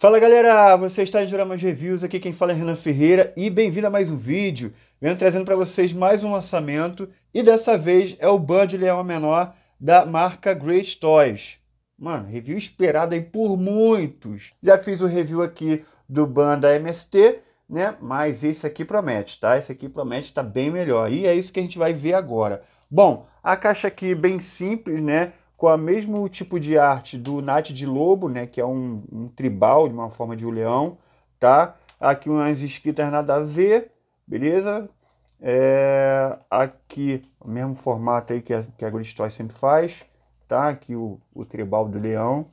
Fala galera, você está em Juramas Reviews, aqui quem fala é Renan Ferreira e bem-vindo a mais um vídeo. Venho trazendo para vocês mais um lançamento e dessa vez é o Band Leão Menor da marca Great Toys. Mano, review esperado aí por muitos. Já fiz o review aqui do Band da MST, né? Mas esse aqui promete, tá? Esse aqui promete tá bem melhor e é isso que a gente vai ver agora. Bom, a caixa aqui bem simples, né? Com o mesmo tipo de arte do Nat de Lobo, né, que é um, um tribal de uma forma de um leão, tá? Aqui umas escritas nada a ver, beleza? É, aqui o mesmo formato aí que a, que a Grid sempre faz, tá? Aqui o, o tribal do leão,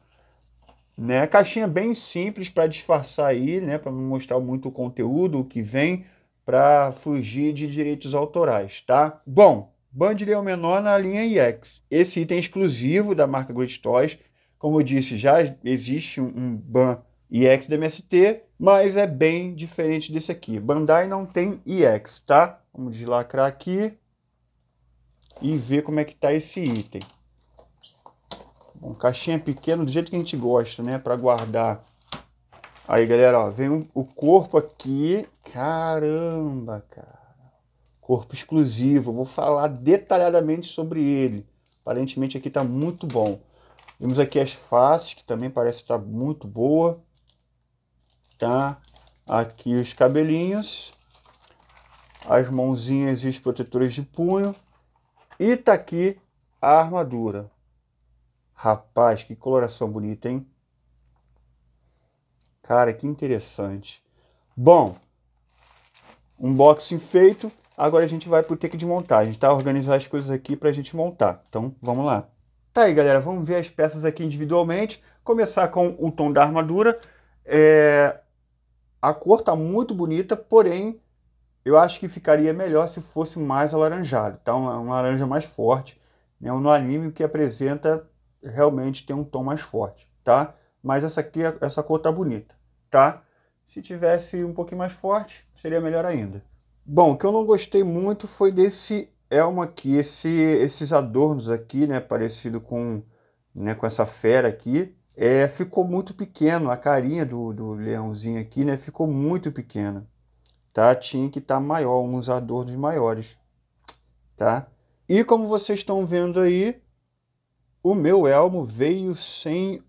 né? Caixinha bem simples para disfarçar aí, né? Para não mostrar muito o conteúdo, o que vem, para fugir de direitos autorais, tá? Bom, Band Leão Menor na linha EX. Esse item é exclusivo da marca Great Toys. Como eu disse, já existe um, Ban EX da MST, mas é bem diferente desse aqui. Bandai não tem EX, tá? Vamos deslacrar aqui e ver como é que tá esse item. Bom, caixinha pequena do jeito que a gente gosta, né? Para guardar. Aí, galera, ó, vem o corpo aqui. Caramba, cara corpo exclusivo. vou falar detalhadamente sobre ele. Aparentemente aqui está muito bom. Temos aqui as faces, que também parece estar tá muito boa. Tá? Aqui os cabelinhos. As mãozinhas e os protetores de punho. E tá aqui a armadura. Rapaz, que coloração bonita, hein? Cara, que interessante. Bom, unboxing feito. Agora a gente vai para o take de montagem, tá? Organizar as coisas aqui para a gente montar. Então, vamos lá. Tá aí, galera, vamos ver as peças aqui individualmente. Começar com o tom da armadura. É... A cor tá muito bonita, porém, eu acho que ficaria melhor se fosse mais alaranjado, tá? Uma, uma laranja mais forte. Né? No anime, que apresenta realmente tem um tom mais forte, tá? Mas essa aqui, essa cor tá bonita, tá? Se tivesse um pouquinho mais forte, seria melhor ainda. Bom, o que eu não gostei muito foi desse elmo aqui, esse, esses adornos aqui, né, parecido com, né, com essa fera aqui. É, ficou muito pequeno, a carinha do, do leãozinho aqui, né, ficou muito pequena, tá? Tinha que estar tá maior, uns adornos maiores, tá? E como vocês estão vendo aí, o meu elmo veio sem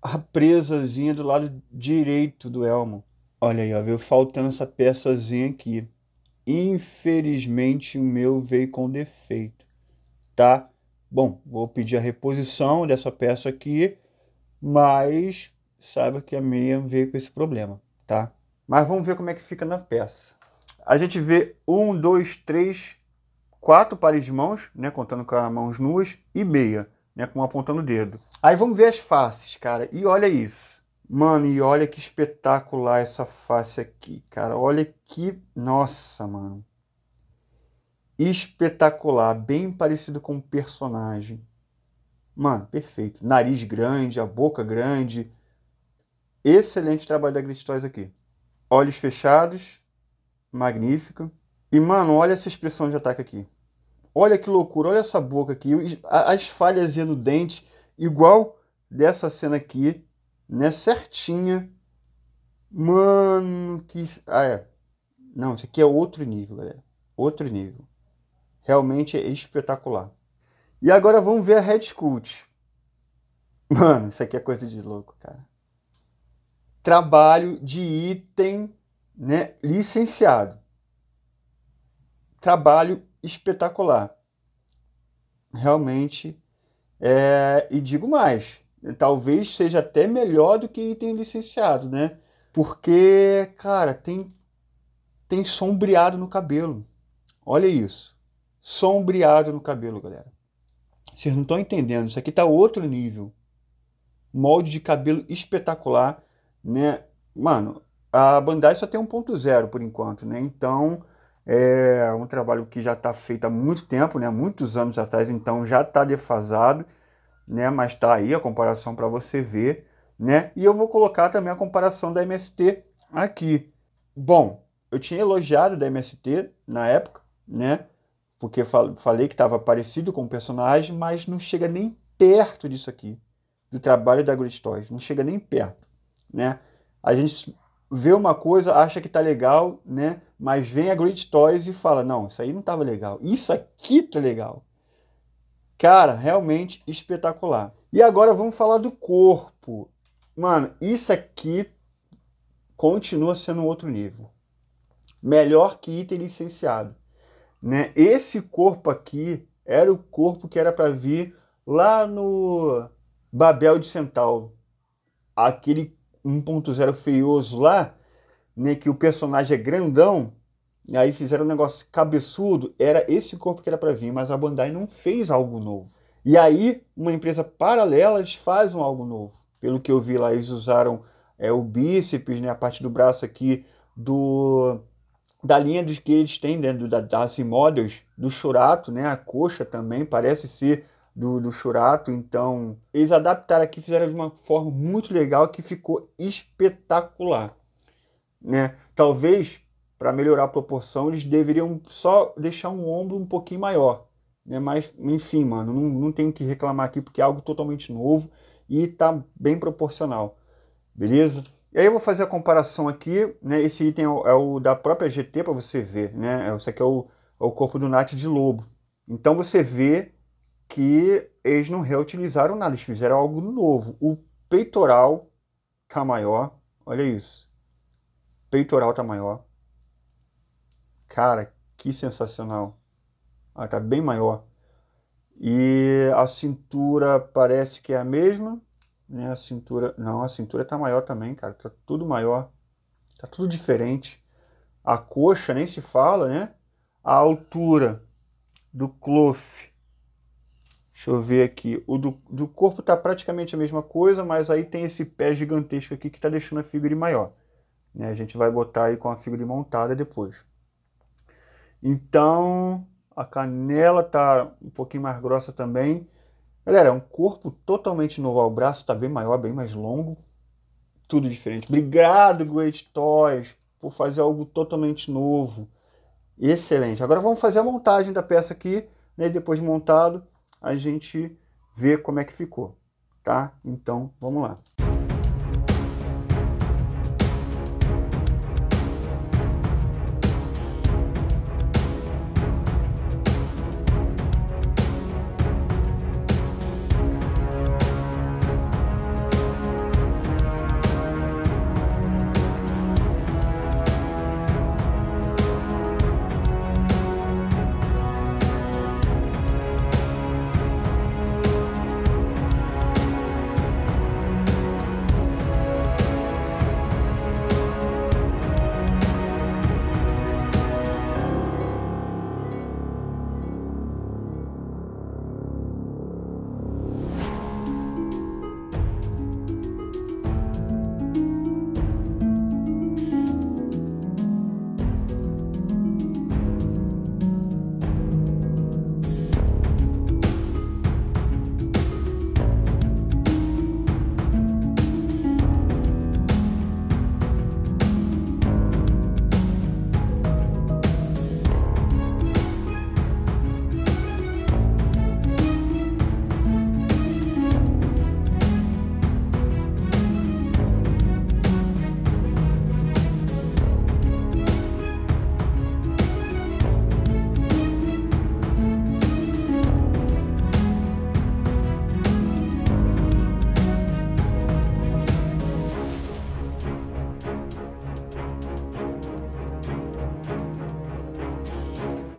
a presazinha do lado direito do elmo. Olha aí, ó, veio faltando essa peçazinha aqui. Infelizmente o meu veio com defeito, tá? Bom, vou pedir a reposição dessa peça aqui, mas saiba que a minha veio com esse problema, tá? Mas vamos ver como é que fica na peça. A gente vê um, dois, três, quatro pares de mãos, né? Contando com as mãos nuas, e meia, né? Com apontando o dedo. Aí vamos ver as faces, cara. E olha isso. Mano, e olha que espetacular essa face aqui, cara. Olha que. Nossa, mano. Espetacular. Bem parecido com o personagem. Mano, perfeito. Nariz grande, a boca grande. Excelente trabalho da Toys aqui. Olhos fechados. Magnífico. E, mano, olha essa expressão de ataque aqui. Olha que loucura. Olha essa boca aqui. As falhas no dente. Igual dessa cena aqui né, certinha. Mano, que. Ah, é. Não, isso aqui é outro nível, galera. Outro nível. Realmente é espetacular. E agora vamos ver a Red Sculpt. Mano, isso aqui é coisa de louco, cara. Trabalho de item né, licenciado. Trabalho espetacular. Realmente. É... E digo mais talvez seja até melhor do que item licenciado, né? Porque, cara, tem tem sombreado no cabelo. Olha isso. Sombreado no cabelo, galera. Vocês não estão entendendo. Isso aqui tá outro nível. Molde de cabelo espetacular, né? Mano, a Bandai só tem 1.0 por enquanto, né? Então, é um trabalho que já está feito há muito tempo, né? Muitos anos atrás, então já está defasado né? Mas tá aí a comparação para você ver, né? E eu vou colocar também a comparação da MST aqui. Bom, eu tinha elogiado da MST na época, né? Porque falei que estava parecido com o personagem, mas não chega nem perto disso aqui, do trabalho da Great Toys, não chega nem perto, né? a gente vê uma coisa, acha que tá legal, né? Mas vem a Great Toys e fala: não, isso aí não tava legal, isso aqui tá legal. Cara, realmente espetacular. E agora vamos falar do corpo. Mano, isso aqui continua sendo outro nível. Melhor que item licenciado. Né? Esse corpo aqui era o corpo que era para vir lá no Babel de Centauro. Aquele 1.0 feioso lá, né, que o personagem é grandão, e aí fizeram um negócio cabeçudo, era esse corpo que era para vir, mas a Bandai não fez algo novo. E aí, uma empresa paralela, eles fazem algo novo. Pelo que eu vi lá, eles usaram é, o bíceps, né, a parte do braço aqui do da linha dos que eles têm dentro da, das models do Churato, né, a coxa também parece ser do, do Churato, então eles adaptaram aqui, fizeram de uma forma muito legal que ficou espetacular. Né? Talvez para melhorar a proporção eles deveriam só deixar um ombro um pouquinho maior. Né? Mas enfim, mano, não, não tenho que reclamar aqui porque é algo totalmente novo e tá bem proporcional. Beleza? E aí eu vou fazer a comparação aqui, né? Esse item é o, é o da própria GT para você ver, né? Esse aqui é o, é o corpo do Nat de lobo. Então você vê que eles não reutilizaram nada, eles fizeram algo novo. O peitoral tá maior, olha isso. Peitoral tá maior. Cara, que sensacional. Ah, tá bem maior. E a cintura parece que é a mesma, né? A cintura, não, a cintura tá maior também, cara. Tá tudo maior. Tá tudo diferente. A coxa nem se fala, né? A altura do cloth Deixa eu ver aqui. O do, do corpo está praticamente a mesma coisa, mas aí tem esse pé gigantesco aqui que está deixando a figura maior. Né? A gente vai botar aí com a figura montada depois. Então, a canela está um pouquinho mais grossa também. Galera, é um corpo totalmente novo. O braço está bem maior, bem mais longo. Tudo diferente. Obrigado, Great Toys, por fazer algo totalmente novo. Excelente. Agora vamos fazer a montagem da peça aqui. Né? Depois de montado, a gente vê como é que ficou, tá? Então, vamos lá.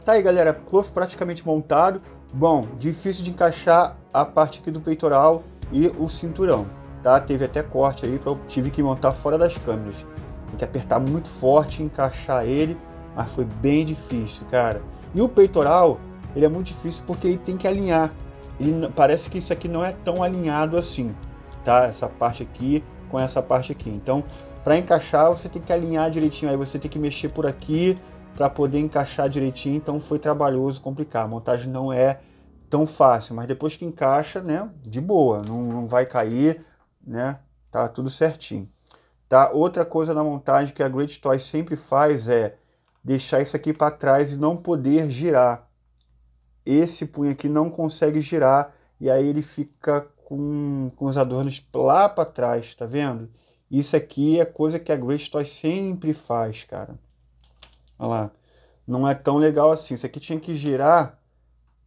Tá aí, galera, cloth praticamente montado. Bom, difícil de encaixar a parte aqui do peitoral e o cinturão, tá? Teve até corte aí, eu tive que montar fora das câmeras. Tem que apertar muito forte, encaixar ele, mas foi bem difícil, cara. E o peitoral, ele é muito difícil porque ele tem que alinhar. Ele, parece que isso aqui não é tão alinhado assim, tá? Essa parte aqui com essa parte aqui. Então, para encaixar, você tem que alinhar direitinho. Aí você tem que mexer por aqui, para poder encaixar direitinho, então foi trabalhoso, complicado. A montagem não é tão fácil, mas depois que encaixa, né, de boa, não, não vai cair, né, tá tudo certinho. Tá? Outra coisa na montagem que a Great Toys sempre faz é deixar isso aqui para trás e não poder girar. Esse punho aqui não consegue girar e aí ele fica com, com os adornos lá para trás, tá vendo? Isso aqui é coisa que a Great Toy sempre faz, cara. Olha lá. Não é tão legal assim. Isso aqui tinha que girar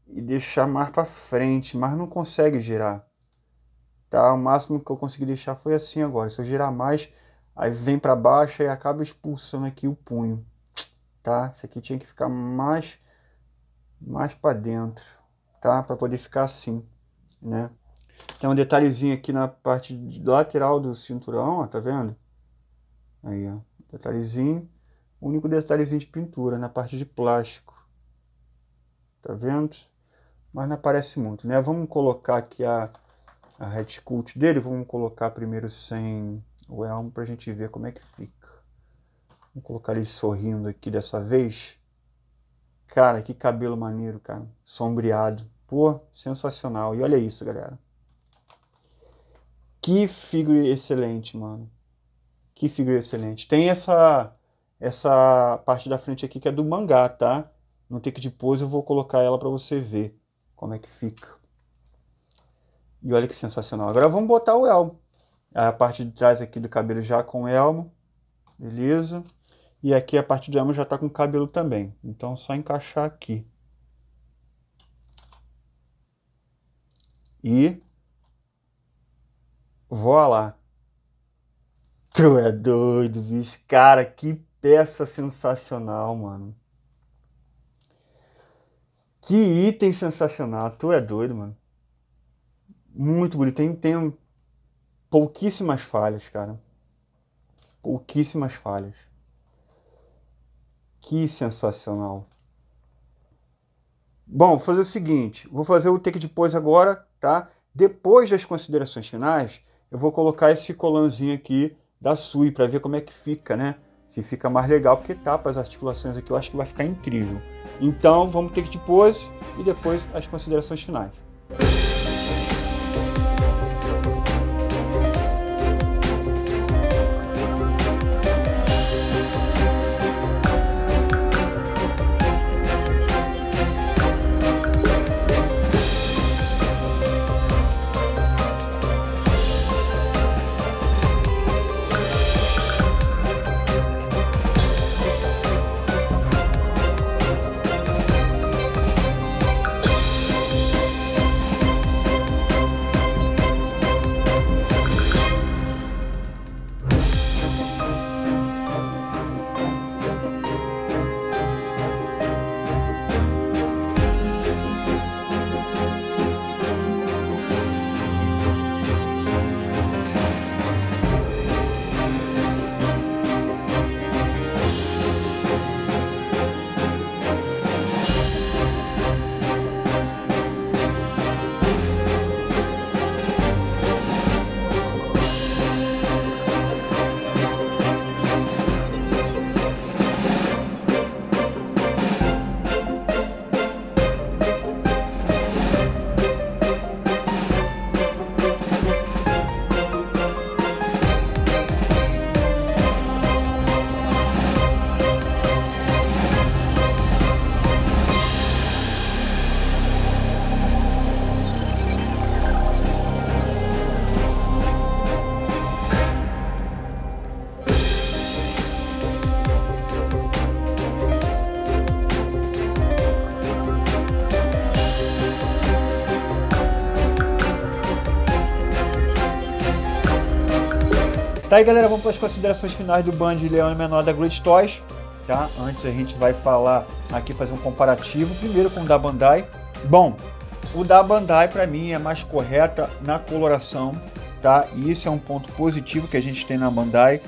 e deixar mais para frente, mas não consegue girar. Tá? O máximo que eu consegui deixar foi assim agora. Se eu girar mais, aí vem para baixo e acaba expulsando aqui o punho. Tá? Isso aqui tinha que ficar mais mais para dentro, tá? Para poder ficar assim, né? Tem um detalhezinho aqui na parte lateral do cinturão, ó, tá vendo? Aí, ó, detalhezinho. O único detalhezinho de pintura na parte de plástico. Tá vendo? Mas não aparece muito, né? Vamos colocar aqui a, a head sculpt dele. Vamos colocar primeiro sem o elmo pra gente ver como é que fica. Vamos colocar ele sorrindo aqui dessa vez. Cara, que cabelo maneiro, cara. Sombreado. Pô, sensacional. E olha isso, galera. Que figura excelente, mano. Que figura excelente. Tem essa essa parte da frente aqui que é do mangá, tá? No take de pose eu vou colocar ela para você ver como é que fica. E olha que sensacional. Agora vamos botar o elmo. A parte de trás aqui do cabelo já com elmo. Beleza. E aqui a parte do elmo já está com cabelo também. Então é só encaixar aqui. E lá. Tu é doido, bicho. Cara, que peça sensacional, mano. Que item sensacional. Tu é doido, mano. Muito bonito. Tem, tem pouquíssimas falhas, cara. Pouquíssimas falhas. Que sensacional. Bom, vou fazer o seguinte. Vou fazer o take depois agora, tá? Depois das considerações finais, eu vou colocar esse colanzinho aqui da Sui para ver como é que fica, né? Se fica mais legal, porque tapa as articulações aqui, eu acho que vai ficar incrível. Então, vamos ter que depois e depois as considerações finais. Aí, galera, vamos para as considerações finais do Band Leão Menor da Great Toys. Tá? Antes a gente vai falar aqui, fazer um comparativo, primeiro com o da Bandai. Bom, o da Bandai para mim é mais correta na coloração, tá? E isso é um ponto positivo que a gente tem na Bandai,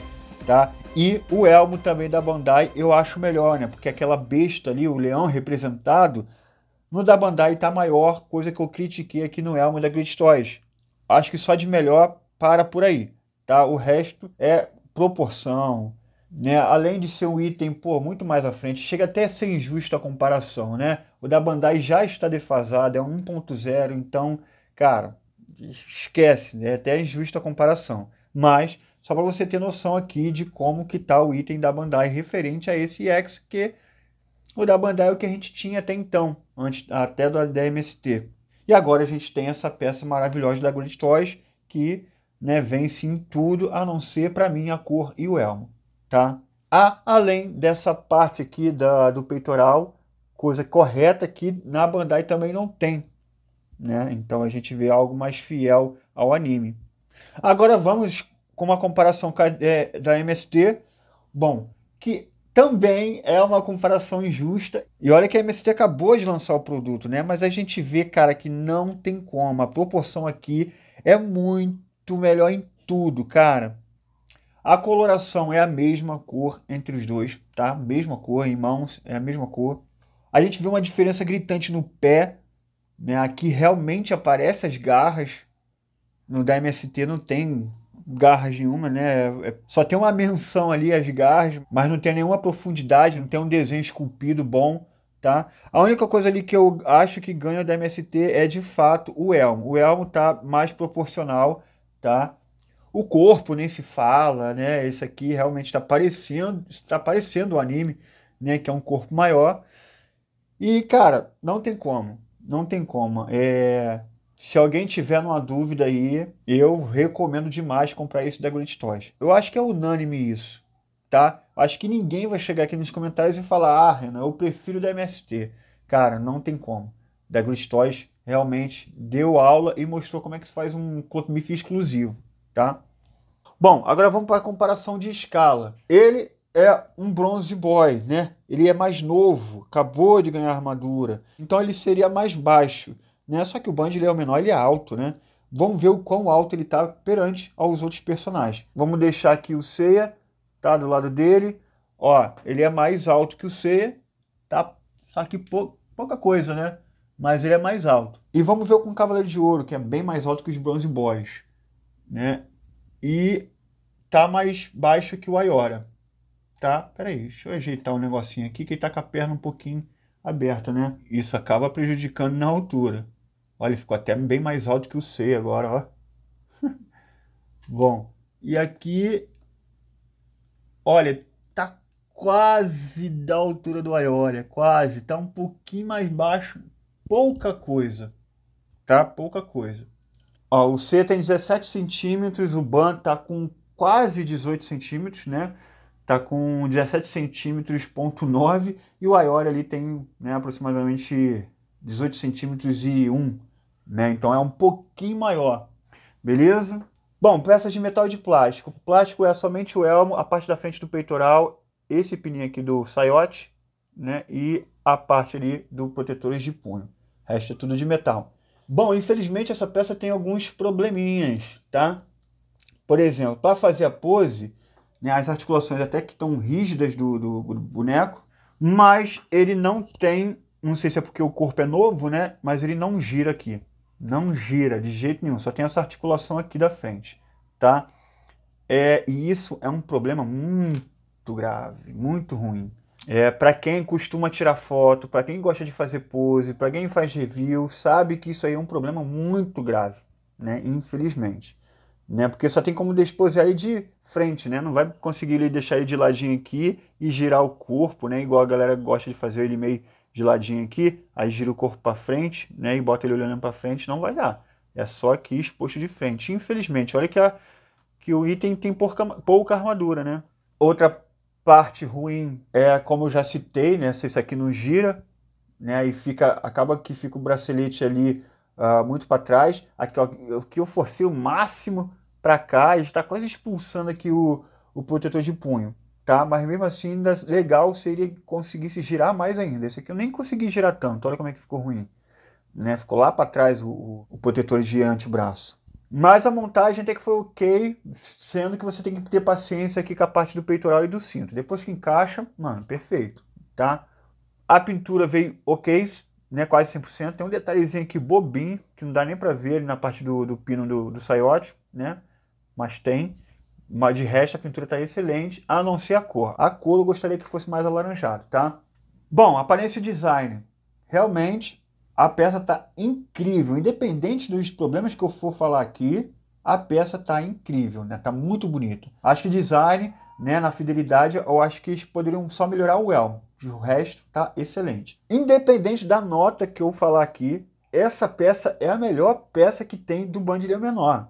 tá? E o elmo também da Bandai eu acho melhor, né? Porque aquela besta ali, o leão representado, no da Bandai tá maior, coisa que eu critiquei aqui no elmo da Great Toys. Acho que só de melhor para por aí tá? O resto é proporção, né? Além de ser um item, pô, muito mais à frente, chega até a ser injusta a comparação, né? O da Bandai já está defasado, é 1.0, então, cara, esquece, é até injusta a comparação. Mas só para você ter noção aqui de como que tá o item da Bandai referente a esse X que o da Bandai é o que a gente tinha até então, antes até do da MST. E agora a gente tem essa peça maravilhosa da Great Toys que né, vence em tudo, a não ser para mim a cor e o elmo, tá? Ah, além dessa parte aqui da, do peitoral, coisa correta que na Bandai também não tem, né? Então a gente vê algo mais fiel ao anime. Agora vamos com uma comparação é, da MST, bom, que também é uma comparação injusta. E olha que a MST acabou de lançar o produto, né? Mas a gente vê, cara, que não tem como. A proporção aqui é muito melhor em tudo, cara. A coloração é a mesma cor entre os dois, tá? Mesma cor, em mãos é a mesma cor. A gente vê uma diferença gritante no pé, né? Aqui realmente aparece as garras. No da MST não tem garras nenhuma, né? É, só tem uma menção ali as garras, mas não tem nenhuma profundidade, não tem um desenho esculpido bom, tá? A única coisa ali que eu acho que ganha da MST é de fato o elmo. O elmo tá mais proporcional, tá? O corpo nem se fala, né? Esse aqui realmente está parecendo, está parecendo o anime, né? Que é um corpo maior. E cara, não tem como, não tem como. É se alguém tiver uma dúvida aí, eu recomendo demais comprar esse da Great Toys. Eu acho que é unânime isso, tá? Acho que ninguém vai chegar aqui nos comentários e falar, ah, Renan, eu prefiro da MST. Cara, não tem como. Da Great Toys realmente deu aula e mostrou como é que se faz um Clothmif exclusivo, tá? Bom, agora vamos para a comparação de escala. Ele é um Bronze Boy, né? Ele é mais novo, acabou de ganhar armadura, então ele seria mais baixo. Né? Só que o Band ele é o menor, ele é alto, né? Vamos ver o quão alto ele está perante aos outros personagens. Vamos deixar aqui o Seiya, tá do lado dele. Ó, ele é mais alto que o Seiya, tá? Só que pou, pouca coisa, né? Mas ele é mais alto. E vamos ver com o Cavaleiro de Ouro, que é bem mais alto que os Bronze Boys, né? E tá mais baixo que o Ayora, tá? Peraí, deixa eu ajeitar um negocinho aqui, que ele tá com a perna um pouquinho aberta, né? Isso acaba prejudicando na altura. Olha, ficou até bem mais alto que o C agora, ó. Bom, e aqui, olha, tá quase da altura do Aioria, quase. Tá um pouquinho mais baixo, pouca coisa, tá? Pouca coisa. Ó, o C tem 17 centímetros, o Ban tá com quase 18 centímetros, né? Tá com 17 centímetros, ponto 9, e o Aioria ali tem né, aproximadamente 18 centímetros e 1 né? Então é um pouquinho maior, beleza? Bom, peças de metal e de plástico. O plástico é somente o elmo, a parte da frente do peitoral, esse pininho aqui do saiote, né? E a parte ali do protetores de punho. O resto é tudo de metal. Bom, infelizmente essa peça tem alguns probleminhas, tá? Por exemplo, para fazer a pose, né, as articulações até que estão rígidas do, do, do boneco, mas ele não tem, não sei se é porque o corpo é novo, né? Mas ele não gira aqui. Não gira de jeito nenhum, só tem essa articulação aqui da frente, tá? É, e isso é um problema muito grave, muito ruim. É, para quem costuma tirar foto, para quem gosta de fazer pose, para quem faz review, sabe que isso aí é um problema muito grave, né? Infelizmente. Né? Porque só tem como disposar ele de frente, né? Não vai conseguir ele deixar ele de ladinho aqui e girar o corpo, né? Igual a galera gosta de fazer ele meio de ladinho aqui, aí gira o corpo para frente, né, e bota ele olhando para frente, não vai dar. É só aqui exposto de frente. Infelizmente, olha que, a, que o item tem pouca, pouca armadura, né? Outra parte ruim é, como eu já citei, né, se isso aqui não gira, né, e fica, acaba que fica o bracelete ali uh, muito para trás. Aqui, ó, aqui eu forcei o máximo para cá, e está quase expulsando aqui o, o protetor de punho tá? Mas mesmo assim, ainda legal seria conseguir se girar mais ainda. Esse aqui eu nem consegui girar tanto, olha como é que ficou ruim. Né? Ficou lá para trás o, o protetor de antebraço. Mas a montagem até que foi ok, sendo que você tem que ter paciência aqui com a parte do peitoral e do cinto. Depois que encaixa, mano, perfeito, tá? A pintura veio ok, né, quase 100%. Tem um detalhezinho aqui bobinho, que não dá nem para ver na parte do, do pino do, do saiote, né? Mas tem. Mas de resto a pintura está excelente, a não ser a cor. A cor eu gostaria que fosse mais alaranjado, tá? Bom, aparência e design. Realmente a peça está incrível. Independente dos problemas que eu for falar aqui, a peça está incrível, né? Tá muito bonito. Acho que design, né, na fidelidade, eu acho que eles poderiam só melhorar o elmo. O resto tá excelente. Independente da nota que eu falar aqui, essa peça é a melhor peça que tem do Bandilhão Menor.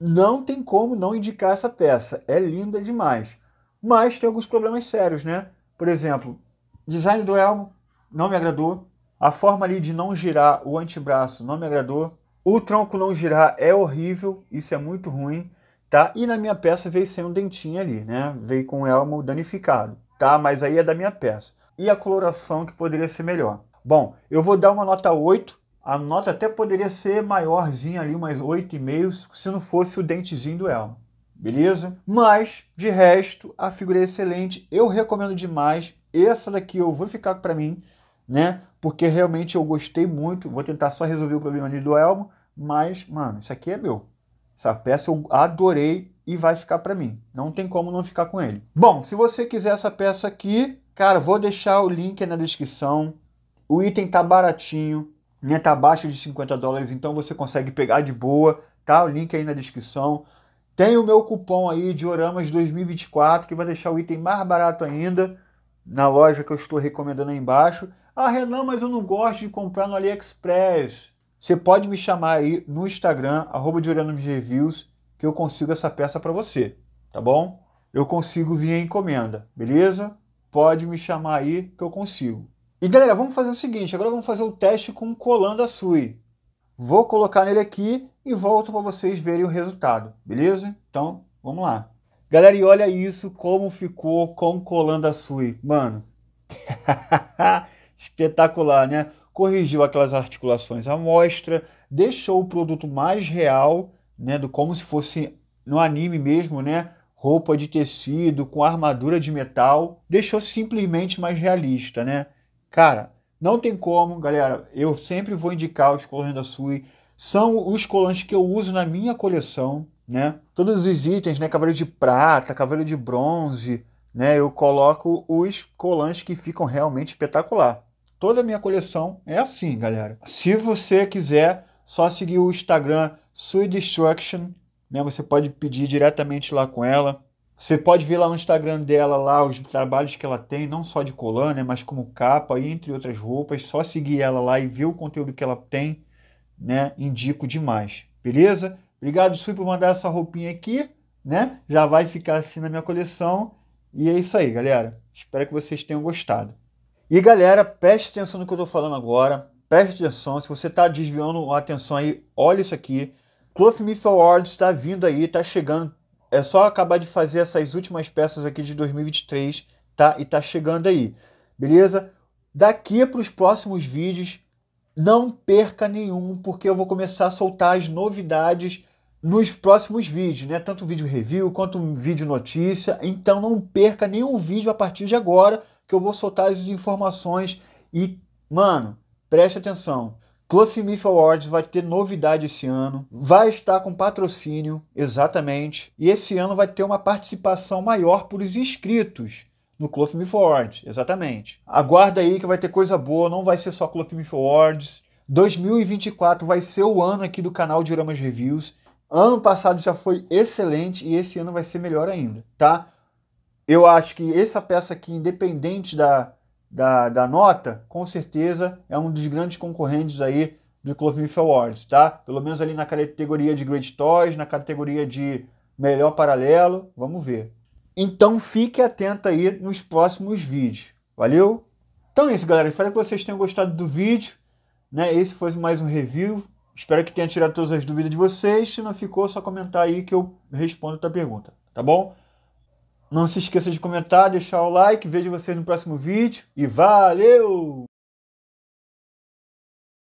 não tem como não indicar essa peça. É linda demais. Mas tem alguns problemas sérios, né? Por exemplo, design do elmo não me agradou. A forma ali de não girar o antebraço não me agradou. O tronco não girar é horrível, isso é muito ruim, tá? E na minha peça veio sem um dentinho ali, né? Veio com o elmo danificado, tá? Mas aí é da minha peça. E a coloração que poderia ser melhor. Bom, eu vou dar uma nota 8. A nota até poderia ser maiorzinha ali, mais 8,5, se não fosse o dentezinho do elmo. Beleza? Mas, de resto, a figura é excelente. Eu recomendo demais. Essa daqui eu vou ficar para mim, né? Porque realmente eu gostei muito. Vou tentar só resolver o problema ali do elmo. Mas, mano, isso aqui é meu. Essa peça eu adorei e vai ficar para mim. Não tem como não ficar com ele. Bom, se você quiser essa peça aqui, cara, vou deixar o link na descrição. O item tá baratinho, né? Tá abaixo de 50 dólares, então você consegue pegar de boa, tá? O link aí na descrição. Tem o meu cupom aí de Oramas 2024 que vai deixar o item mais barato ainda na loja que eu estou recomendando aí embaixo. Ah, Renan, mas eu não gosto de comprar no AliExpress. Você pode me chamar aí no Instagram, arroba Reviews, que eu consigo essa peça para você, tá bom? Eu consigo via encomenda, beleza? Pode me chamar aí que eu consigo. E galera, vamos fazer o seguinte, agora vamos fazer o teste com o colan da Sui. Vou colocar nele aqui e volto para vocês verem o resultado, beleza? Então, vamos lá. Galera, e olha isso, como ficou com o colan da Sui. Mano, espetacular, né? Corrigiu aquelas articulações à mostra, deixou o produto mais real, né? Do como se fosse no anime mesmo, né? Roupa de tecido com armadura de metal, deixou simplesmente mais realista, né? Cara, não tem como, galera. Eu sempre vou indicar os colãs da Sui. São os colãs que eu uso na minha coleção, né? Todos os itens, né? Cavaleiro de prata, cavaleiro de bronze, né? Eu coloco os colãs que ficam realmente espetacular. Toda a minha coleção é assim, galera. Se você quiser, só seguir o Instagram Sui Destruction, né? Você pode pedir diretamente lá com ela. Você pode ver lá no Instagram dela lá os trabalhos que ela tem, não só de colã, né, mas como capa e entre outras roupas. Só seguir ela lá e ver o conteúdo que ela tem, né? Indico demais. Beleza? Obrigado, Sui, por mandar essa roupinha aqui, né? Já vai ficar assim na minha coleção. E é isso aí, galera. Espero que vocês tenham gostado. E galera, preste atenção no que eu tô falando agora. Preste atenção. Se você tá desviando a atenção aí, olha isso aqui. Cloth Myth Awards está vindo aí, tá chegando é só acabar de fazer essas últimas peças aqui de 2023, tá? E tá chegando aí, beleza? Daqui para os próximos vídeos, não perca nenhum, porque eu vou começar a soltar as novidades nos próximos vídeos, né? Tanto vídeo review quanto vídeo notícia. Então não perca nenhum vídeo a partir de agora, que eu vou soltar as informações e, mano, preste atenção. Cloth Myth Awards vai ter novidade esse ano, vai estar com patrocínio, exatamente, e esse ano vai ter uma participação maior por os inscritos no Cloth Myth Awards, exatamente. Aguarda aí que vai ter coisa boa, não vai ser só Cloth Myth Awards. 2024 vai ser o ano aqui do canal de Reviews. Ano passado já foi excelente e esse ano vai ser melhor ainda, tá? Eu acho que essa peça aqui, independente da, da, da nota, com certeza é um dos grandes concorrentes aí do Cloverleaf Awards, tá? Pelo menos ali na categoria de Great Toys, na categoria de melhor paralelo, vamos ver. Então fique atento aí nos próximos vídeos. Valeu? Então é isso, galera. Espero que vocês tenham gostado do vídeo. Né? Esse foi mais um review. Espero que tenha tirado todas as dúvidas de vocês. Se não ficou, só comentar aí que eu respondo a tua pergunta. Tá bom? Não se esqueça de comentar, deixar o like. Vejo vocês no próximo vídeo e valeu!